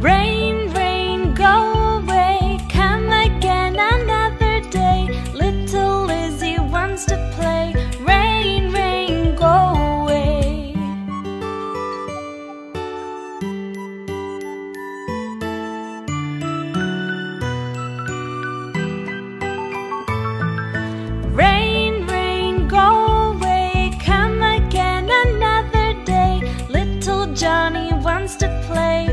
Rain, rain, go away. Come again another day. Little Lizzie wants to play. Rain, rain, go away. Rain, rain, go away. Come again another day. Little Johnny wants to play.